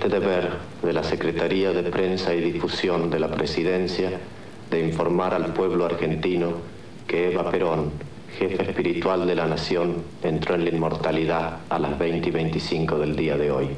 triste deber de la Secretaría de Prensa y Difusión de la Presidencia de informar al pueblo argentino que Eva Perón, jefe espiritual de la nación, entró en la inmortalidad a las 20 y 25 del día de hoy.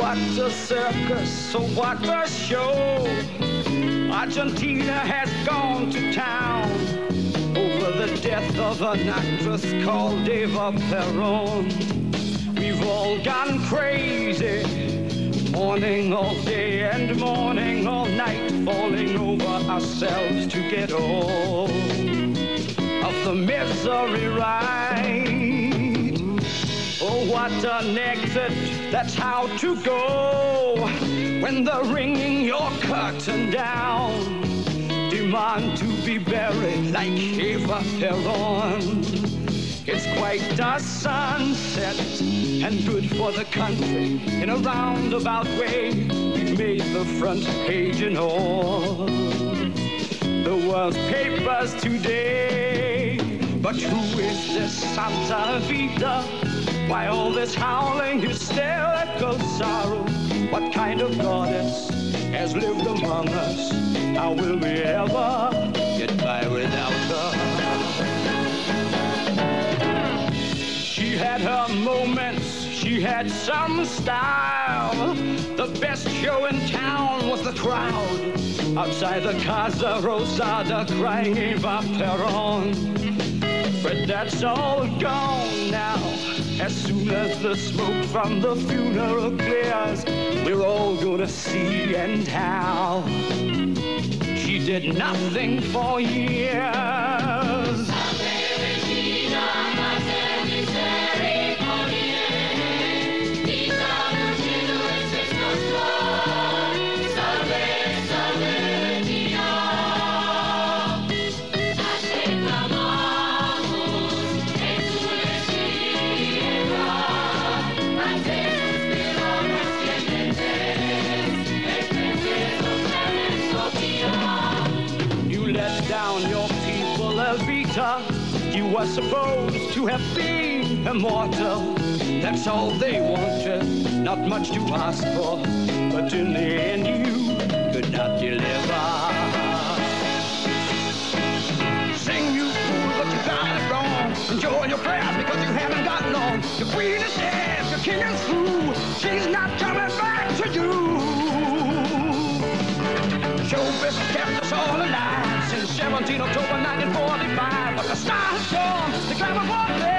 What a circus, what a show! Argentina has gone to town over the death of an actress called Eva Peron. We've all gone crazy, mourning all day and mourning all night, falling over ourselves to get all of the misery right. What an exit, that's how to go when they're ringing your curtain down. Demand to be buried like Eva Peron. It's quite a sunset and good for the country. In a roundabout way, we've made the front page and all the world's papers today. But who is this Santa Evita? Why all this howling, hysterical sorrow? What kind of goddess has lived among us? How will we ever get by without her? She had her moments, she had some style. The best show in town was the crowd outside the Casa Rosada crying Eva Peron. But that's all gone now. As soon as the smoke from the funeral clears, we're all gonna see and how she did nothing for years. supposed to have been immortal. That's all they wanted, not much to ask for. But in the end, you could not deliver. Sing, you fool, but you got it wrong. Enjoy your prayers because you haven't got long. The queen is dead, the king is through. She's not coming back to you. Showbiz kept us all alive since 17 October 1945 of the gone. the glamour of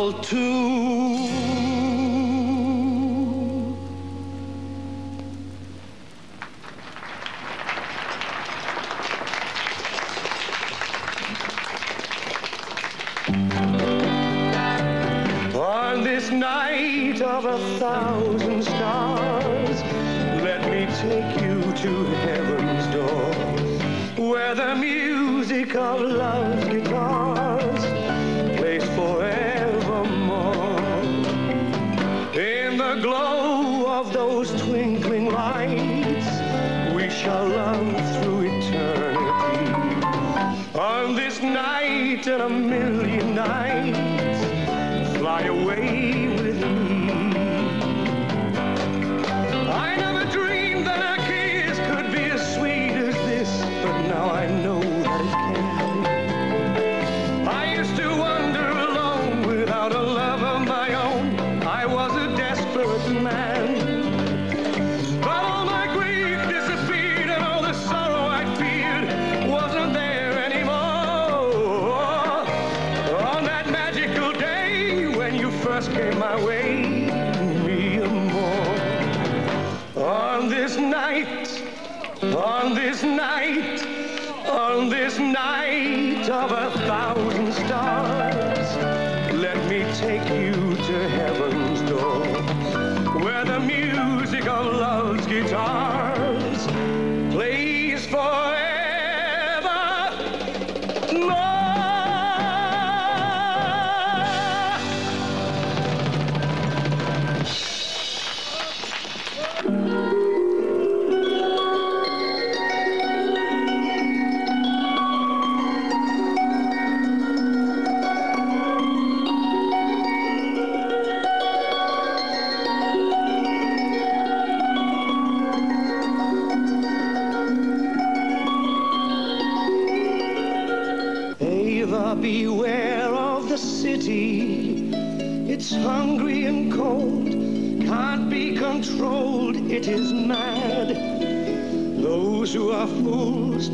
To. too. On this night of a thousand stars,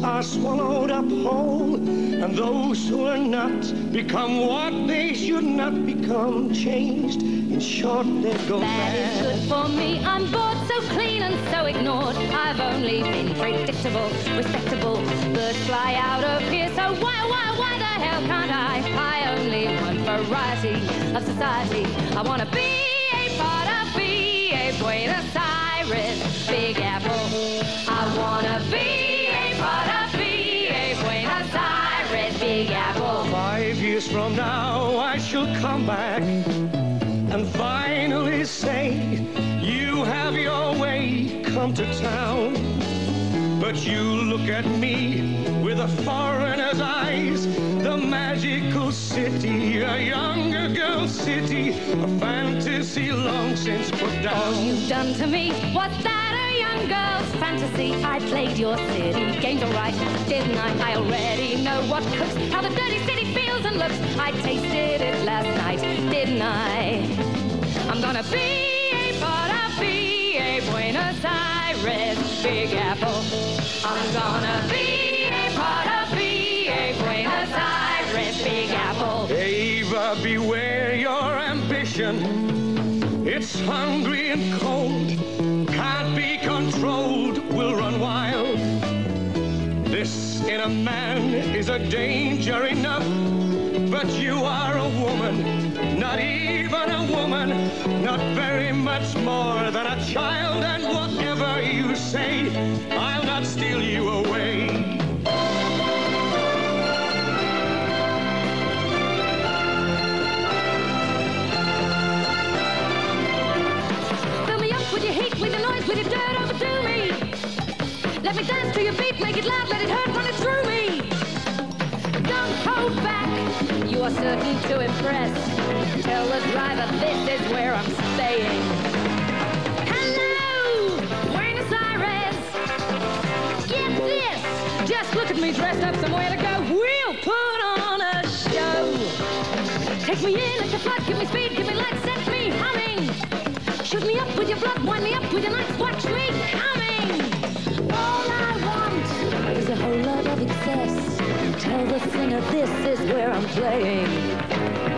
are swallowed up whole, and those who are not become what they should not become, changed. In short, they go Bad is good for me. I'm bored, so clean and so ignored. I've only been predictable, respectable. Birds fly out of here, so why, why, why the hell can't I? I only want variety of society. I want to be a part of be a Buenos Aires, Big Apple. I want to be years from now, I shall come back and finally say, You have your way, come to town. But you look at me with a foreigner's eyes, the magical city, a younger girl's city, a fantasy long since put All down. you've done to me, what's that girl's fantasy? I played your city games all right, didn't I? I already know what cooks, how the dirty city feels and looks. I tasted it last night, didn't I? I'm gonna be a of be a Buenos Aires Big Apple. I'm gonna be a of be a Buenos Aires Big Apple. Eva, beware your ambition. It's hungry and cold, controlled, will run wild. This in a man is a danger enough, but you are a woman, not even a woman, not very much more than a child, and whatever you say, I'll not steal you away. With your dirt. Let me dance to your beat, make it loud, let it hurt, run it through me. Don't hold back, you are certain to impress. Tell the driver this is where I'm staying. Hello, Buenos Aires. Get this, just look at me dressed up somewhere to go. We'll put on a show. Take me in at your flood, give me speed, give me light, set me humming. Shoot me up with your blood, wind me up with your knife, watch me coming. Tell the singer this is where I'm playing.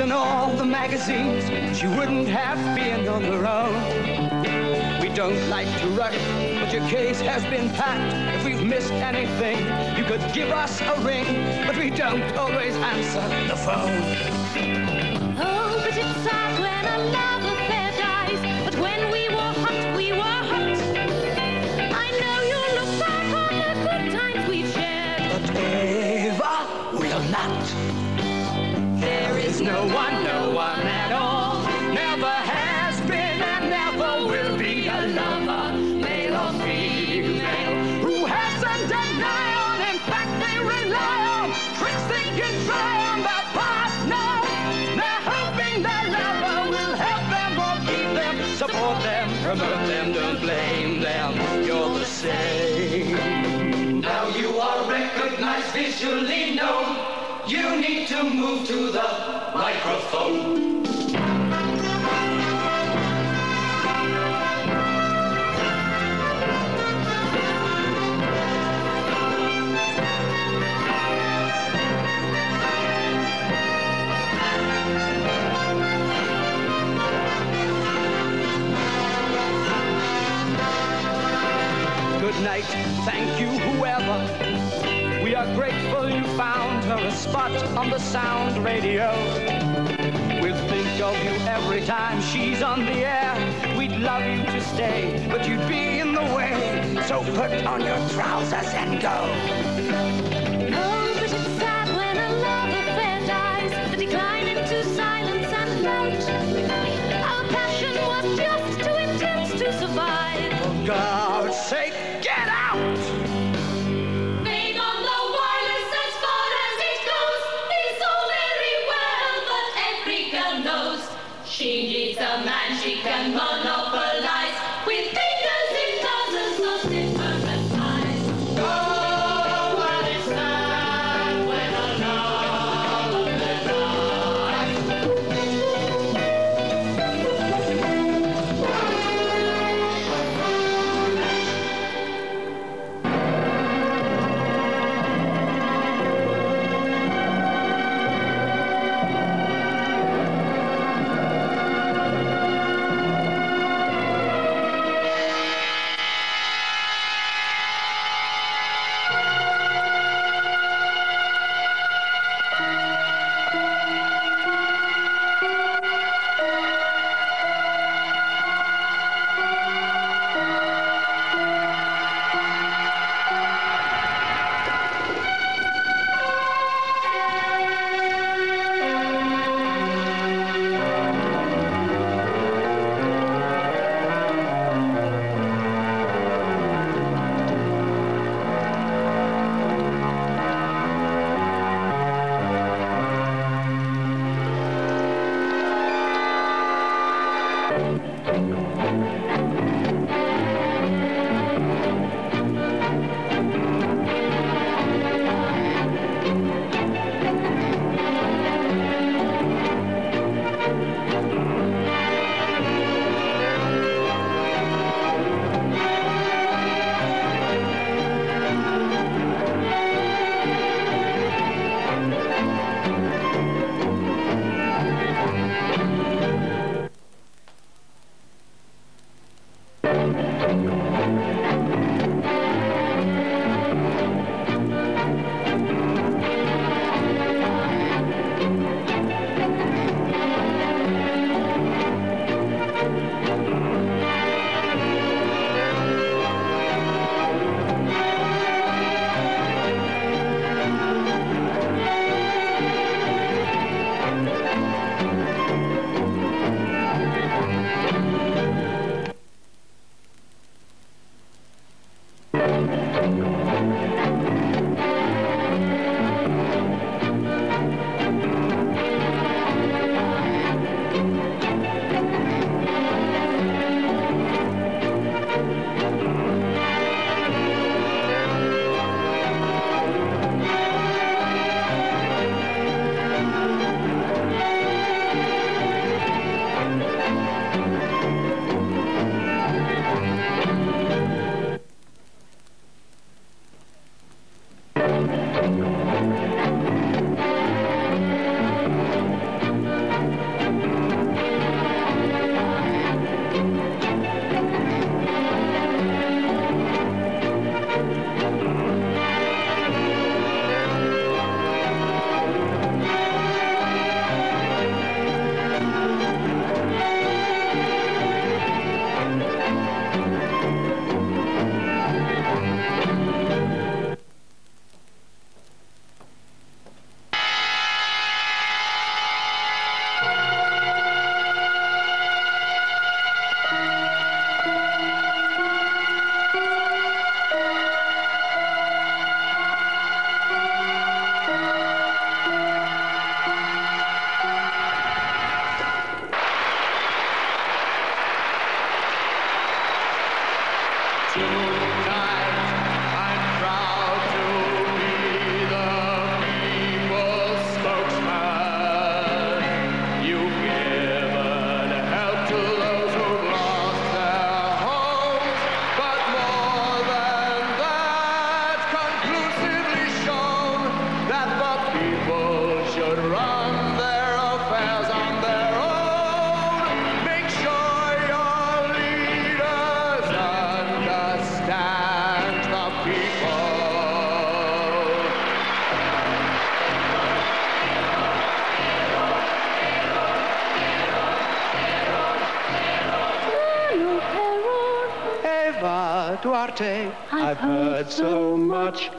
In all the magazines. She wouldn't have been on her own. We don't like to rush, but your case has been packed. If we've missed anything, you could give us a ring, but we don't always answer the phone. Oh, but it's sad when a love no one, no one at all. Never has been and never will be a lover, male or female, who has a denial. In fact, they rely on tricks they can try on their partner. They're hoping their lover will help them or keep them, support them, promote them, don't blame them. You're the same. Now you are recognized, visually known. You need to move to the microphone. Good night, thank you, whoever a spot on the sound radio. We'll think of you every time she's on the air. We'd love you to stay, but you'd be in the way. So put on your trousers and go. so much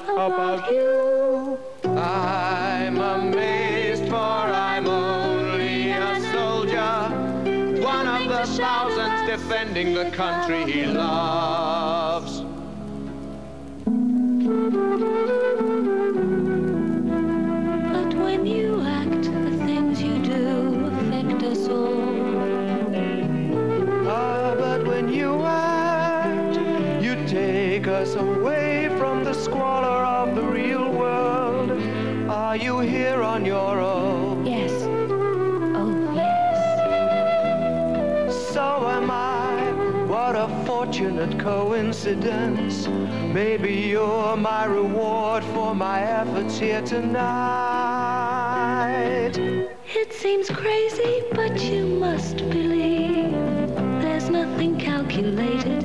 here on your own. Yes. Oh, yes. So am I. What a fortunate coincidence. Maybe you're my reward for my efforts here tonight. It seems crazy, but you must believe there's nothing calculated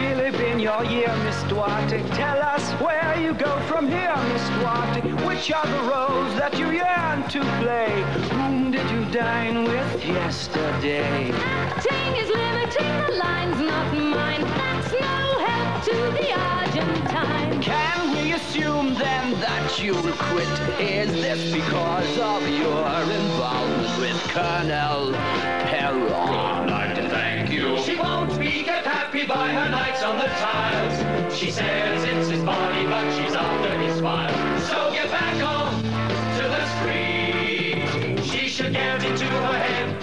really been your year, Miss Duarte? Tell us where you go from here, Miss Duarte. Which are the roles that you yearn to play? Whom did you dine with yesterday? Acting is limiting, the line's not mine. That's no help to the Argentine. Can we assume then that you'll quit? Is this because of your involvement with Colonel Peron? I'd like to thank you. She won't happy by her nights on the tiles. She says it's his body, but she's after his file. So get back on to the street. She should get into her head.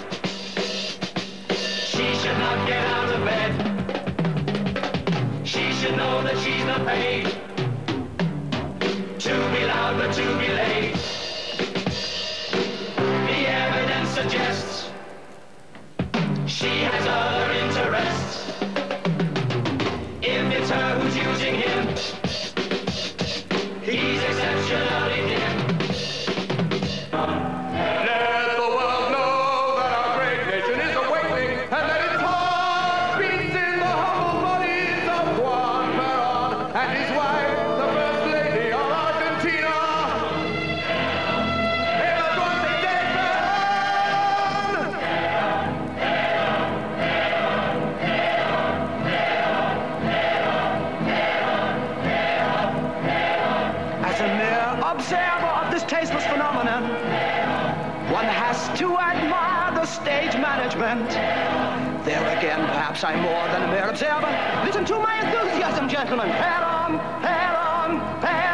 She should not get out of bed. She should know that she's not paid. stage management. There again, perhaps I'm more than a mere observer. Listen to my enthusiasm, gentlemen. Peron, pair on, pair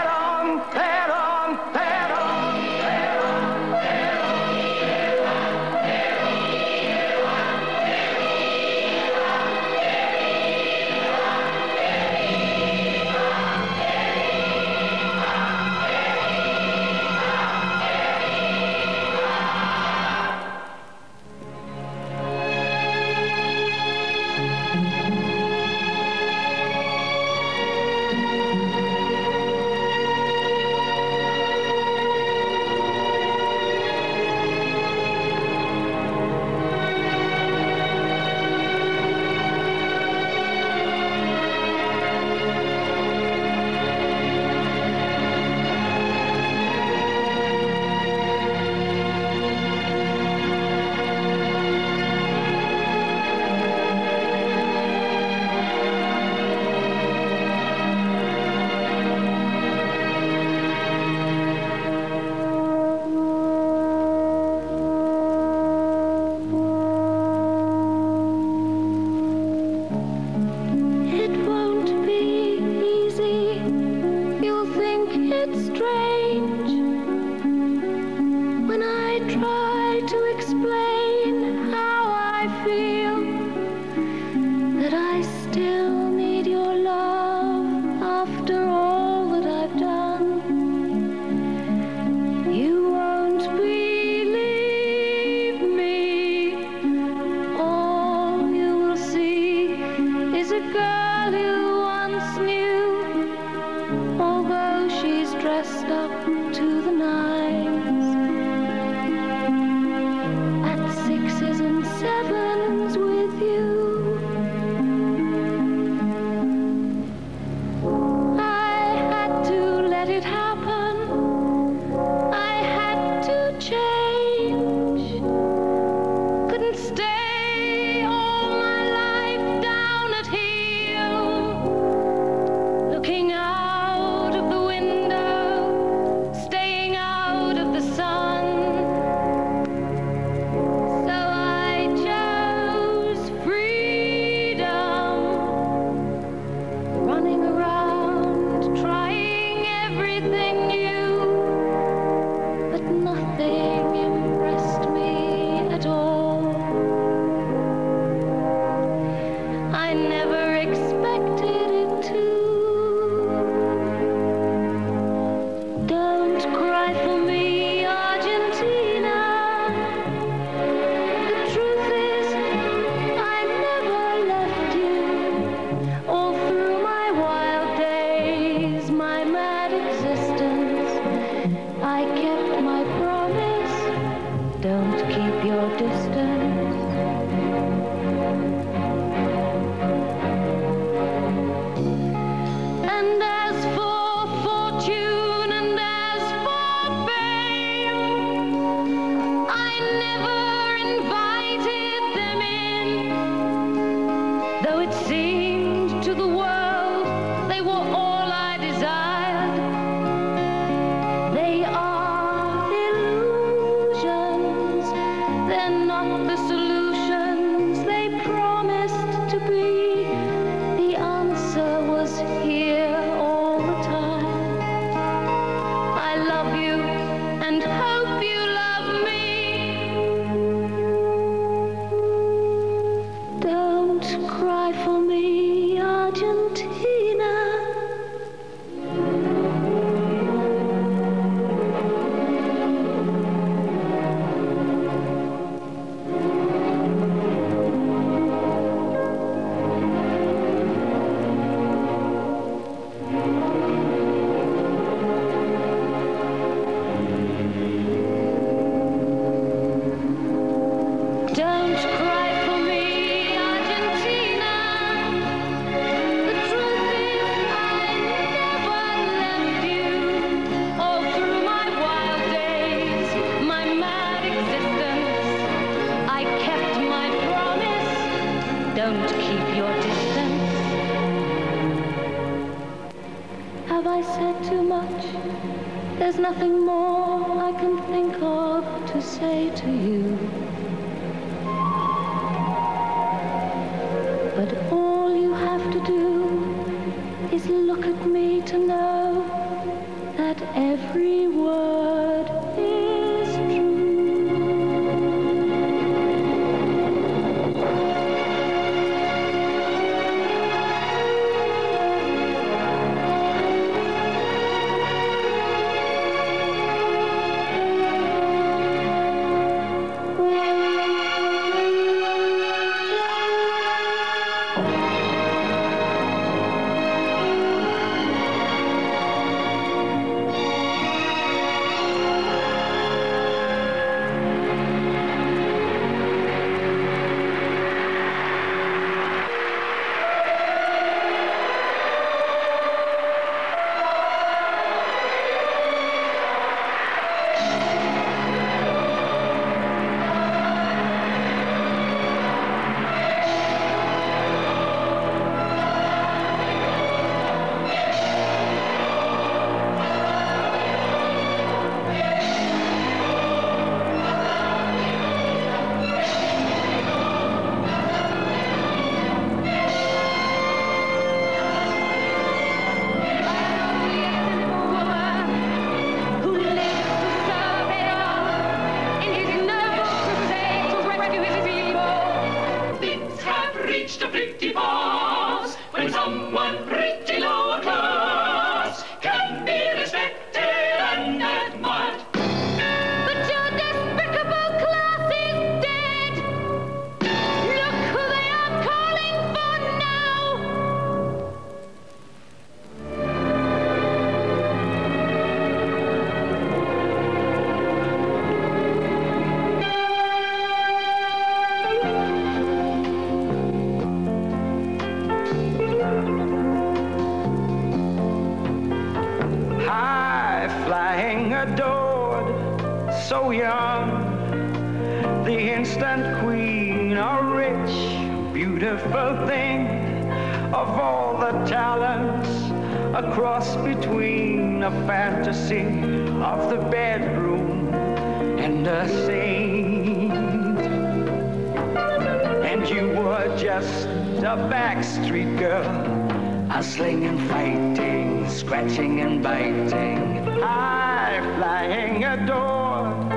dressed up to the nines. of the bedroom and the saint. And you were just a backstreet girl, hustling and fighting, scratching and biting, high flying adored.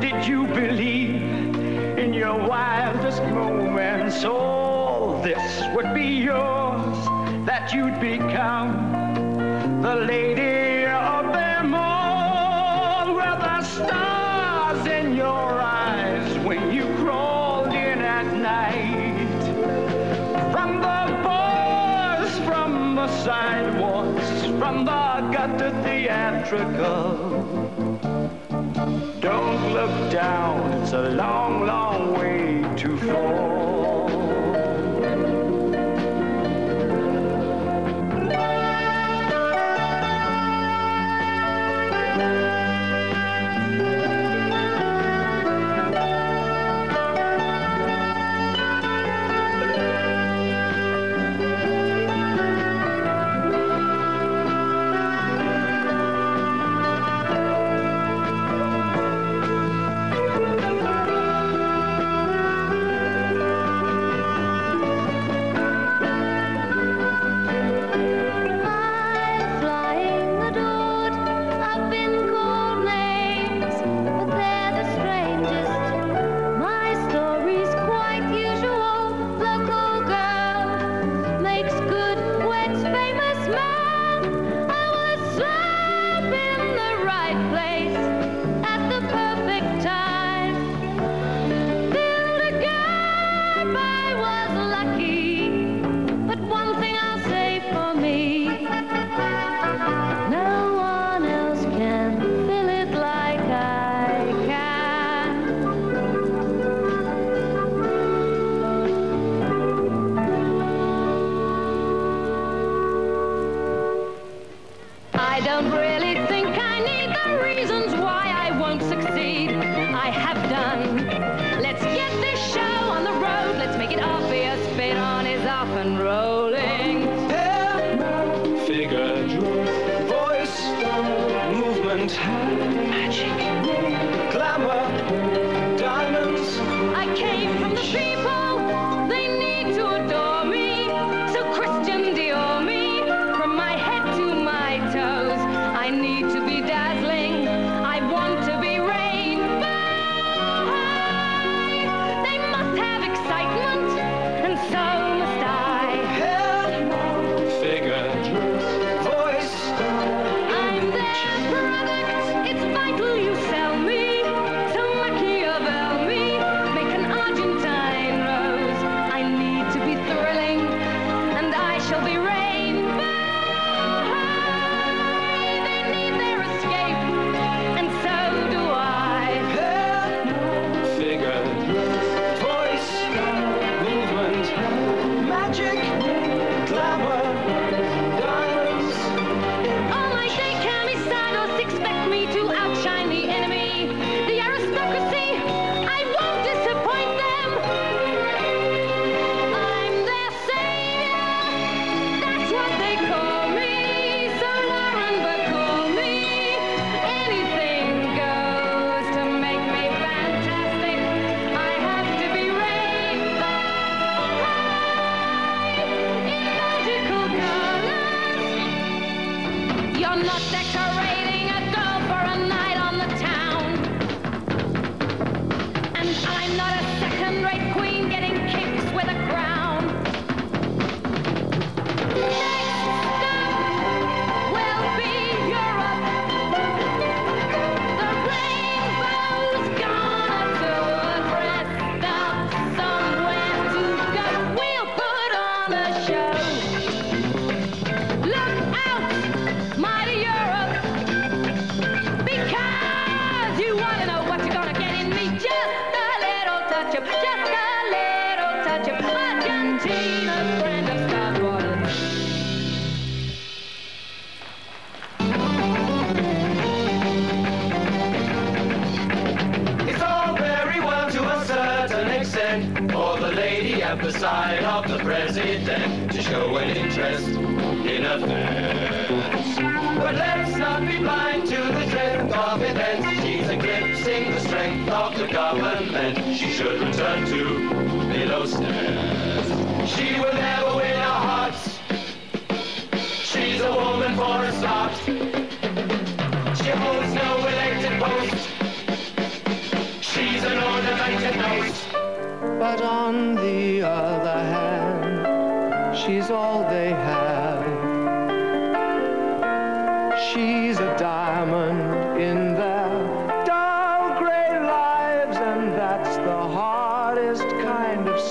Did you believe in your wildest moments? All this would be yours, that you'd become the lady. sidewalks, from the gut to theatrical. Don't look down, it's a long, long way to fall.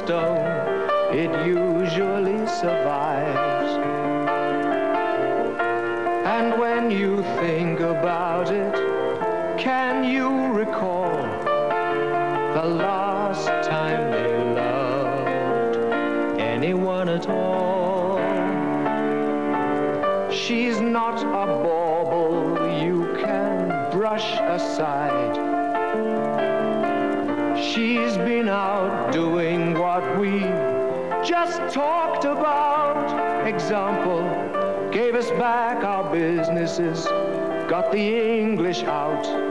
It usually survives. Got the English out.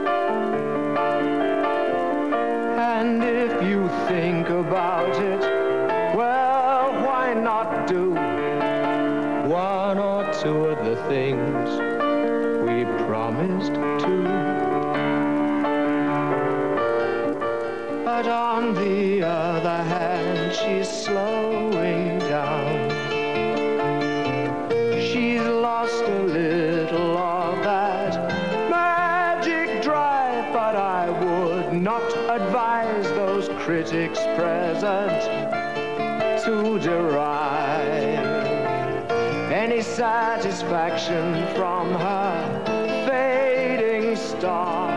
Satisfaction from her fading star.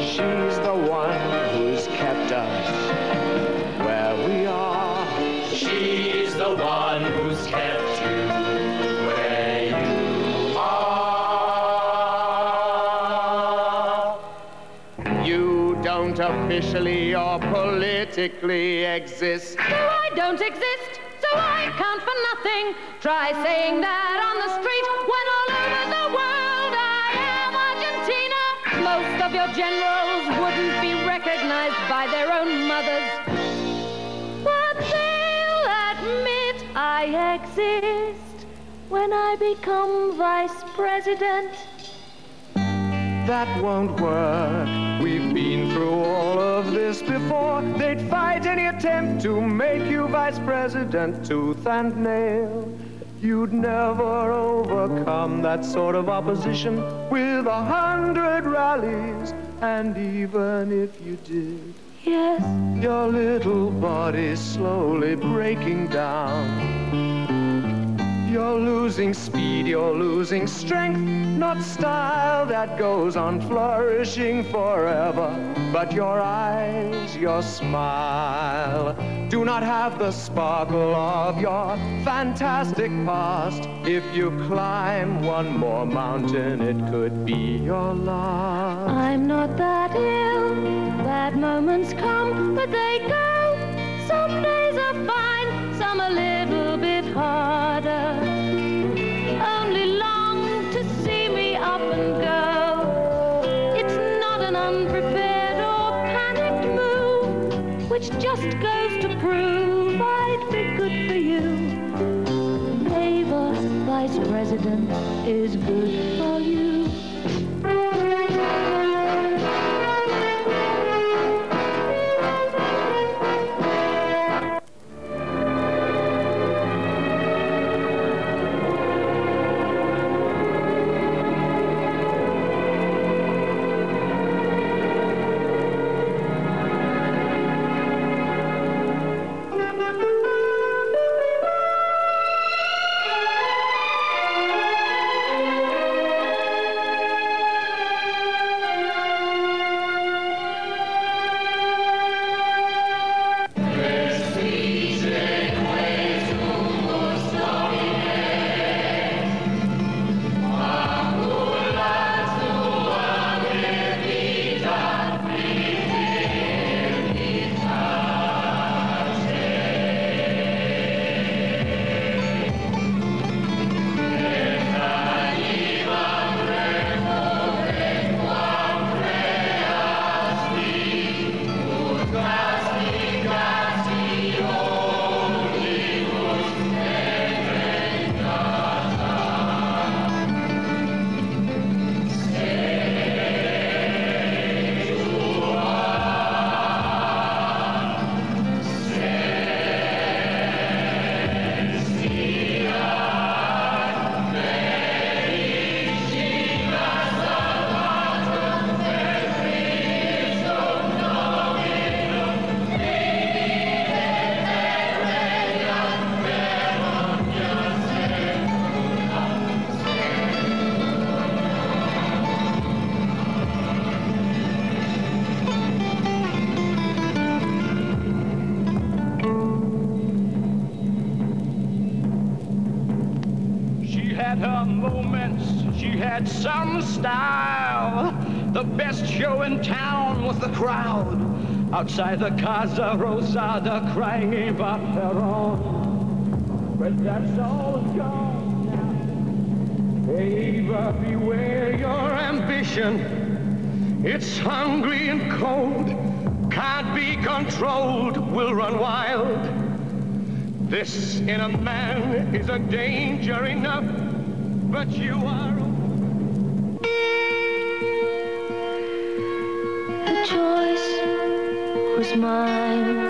She's the one who's kept us where we are. She's the one who's kept you where you are. You don't officially or politically exist. No, I don't exist, so for nothing. Try saying that on the street when all over the world I am Argentina. Most of your generals wouldn't be recognized by their own mothers. But they'll admit I exist when I become vice president. That won't work. Through all of this before. They'd fight any attempt to make you vice president tooth and nail. You'd never overcome that sort of opposition with a hundred rallies. And even if you did, Yes, your little body's slowly breaking down. You're losing speed, you're losing strength, not style that goes on flourishing forever. But your eyes, your smile, do not have the sparkle of your fantastic past. If you climb one more mountain, it could be your last. I'm not that ill. Bad moments come, but they go. Some days are fine, some a little bit harder. Only long to see me up and go. It's not an unprepared or panicked move, which just goes to prove I'd be good for you. Labour vice president is good for you. had some style. The best show in town was the crowd outside the Casa Rosada crying Eva Peron. But that's all gone now. Eva, beware your ambition. It's hungry and cold, can't be controlled, will run wild. This in a man is a danger enough, but you are. mine.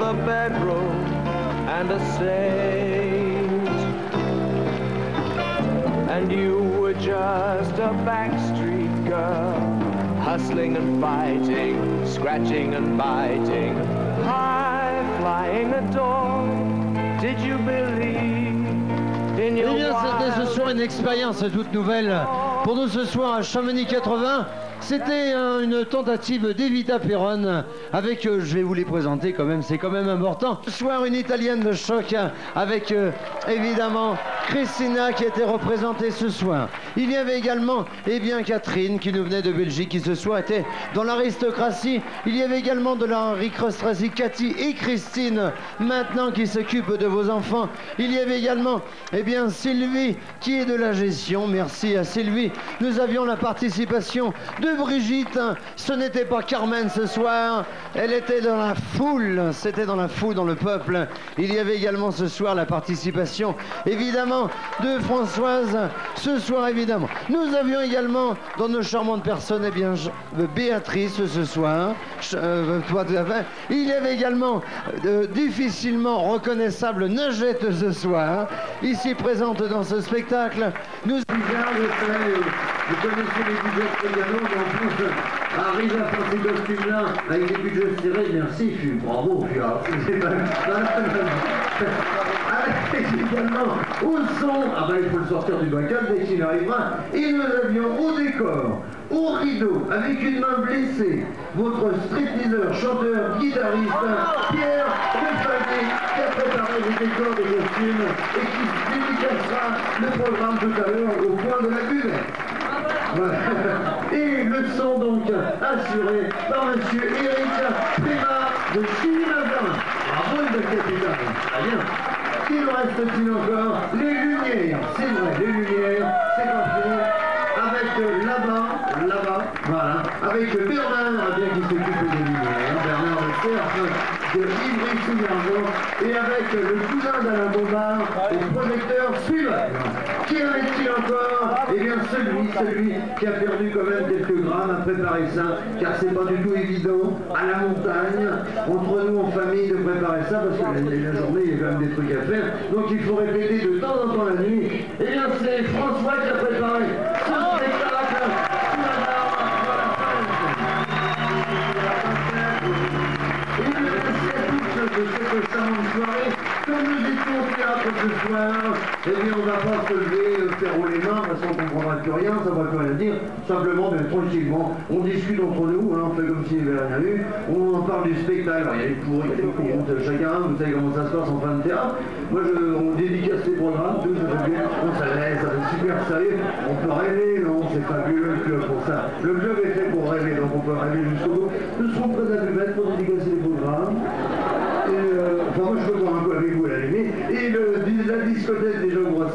The bedroom and a saint. And you were just a backstreet girl, hustling and fighting, scratching and biting, high flying adored. Did you believe in your Eh bien, c'était ce soir une expérience toute nouvelle. Pour nous ce soir à Chamonix 80, c'était une tentative d'Evita Perron avec, euh, je vais vous les présenter quand même, c'est quand même important. Ce soir, une italienne de choc hein, avec euh, évidemment Christina qui était représentée ce soir. Il y avait également, eh bien, Catherine qui nous venait de Belgique qui ce soir était dans l'aristocratie. Il y avait également de la Henri Crostrasi, Cathy et Christine maintenant qui s'occupent de vos enfants. Il y avait également, eh bien, Sylvie qui est de la gestion. Merci à Sylvie. Nous avions la participation de Brigitte. Ce n'était pas Carmen ce soir. Elle était dans la foule. C'était dans la foule, dans le peuple. Il y avait également ce soir la participation, évidemment, de Françoise. Ce soir, évidemment. Nous avions également dans nos charmantes personnes, eh bien, euh, Béatrice ce soir. Euh, toi, tout à fait. Il y avait également euh, difficilement reconnaissable Nagette ce soir, ici présente dans ce spectacle. Nous euh, vous connaissez les budgets Trégano, mais en plus, arrive à faire ces costumes-là avec des budgets serrés, merci, je suis bravo, je suis également au son, ah ben il faut le sortir du bacal dès qu'il arrivera, et nous avions au décor, au rideau, avec une main blessée, votre stripteaseur, chanteur, guitariste, Pierre Rufani, qui a préparé les décors des costumes et qui dédicacera le programme tout à l'heure au point de la buvette. Voilà. Et le son donc assuré par monsieur Eric Prima de Chimazin. Bravo le capitaine. Très bien. Il reste-t-il encore les lumières C'est vrai, les lumières, c'est parti. Avec euh, là-bas, là-bas, voilà. Avec Bernard, bien qui s'occupe des lumières. Bernard le cerf de Ivry sous Et avec le cousin d'Alain Bombard au projecteur suivant. Eh bien celui, celui qui a perdu quand même quelques grammes à préparer ça, car c'est pas du tout évident à la montagne, entre nous en famille, de préparer ça, parce que la, la journée, il y a quand même des trucs à faire. Donc il faut répéter de temps en temps la nuit. Eh bien c'est François qui a préparé ce spectacle soirée. Comme nous étions au théâtre ce soir, eh bien on va pas se lever, euh, faire rouler les mains, parce qu'on comprendra plus rien, ça va plus rien dire. Simplement, bien tranquillement, on discute entre nous, hein, on fait comme s'il n'y avait rien eu, on en parle du spectacle, il y a les pour, il y a les chacun, vous savez comment ça se passe en fin de théâtre. Moi, je, on dédicace les programmes, tout, ça fait bien, on laisse, ça fait super sérieux. On peut rêver, non, c'est fabuleux le club pour ça. Le club est fait pour rêver, donc on peut rêver jusqu'au bout. Nous serons prêts à buvette pour dédicacer les programmes. Et, euh, enfin, moi, je peux voir un peu avec vous à la limite. Et le, la discothèque des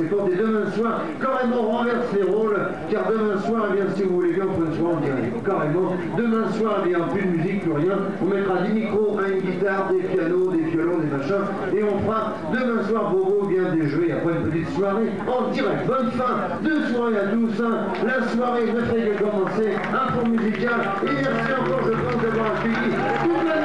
portes. Et demain soir, même, on renverse les rôles, car demain soir, eh bien, si vous voulez bien, on peut se rendre carrément. Demain soir, eh bien, plus de musique, plus rien. On mettra des micros, une guitare, des pianos, des violons, des machins, et on fera demain soir pour vous bien déjouer après une petite soirée en direct. Bonne fin de soirée à tous. hein. La soirée ne fait que commencer. Un fond musical. Et merci encore, je pense, d'avoir accueilli toute la